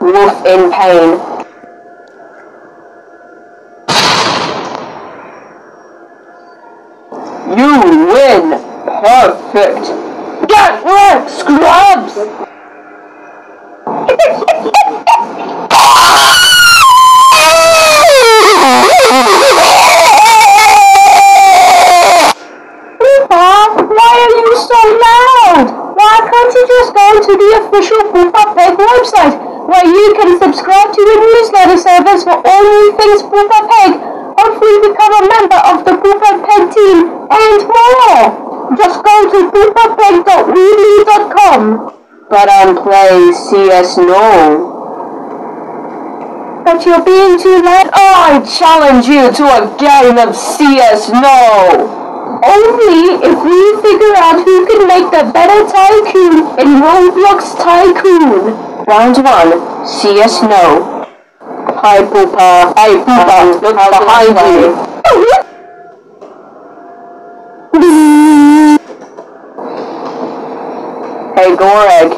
Wolf in pain. You win! Perfect! Get wrecked, scrubs! Can't you just go to the official Poopa Peg website where you can subscribe to a newsletter service for all new things Poopa Peg, hopefully become a member of the Poopa Peg team, and more! Just go to poopapeg.weebly.com. But I'm playing CS No. But you're being too loud. Oh, I challenge you to a game of CS No! Only if we figure out who can make the better tycoon in Roblox Tycoon. Round one, CS No. Hi Poopa. Hi Poopa, look behind you. hey Goreg.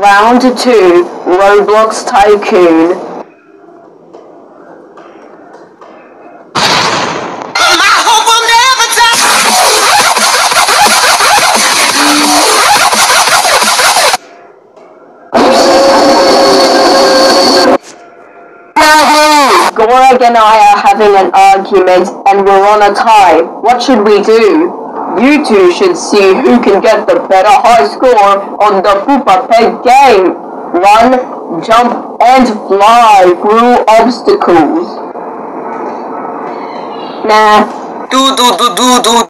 Round two, Roblox Tycoon. Goreg and I are having an argument and we're on a tie. What should we do? You two should see who can get the better high score on the Poopa Peg game. Run, jump, and fly through obstacles. Nah, Do do do do do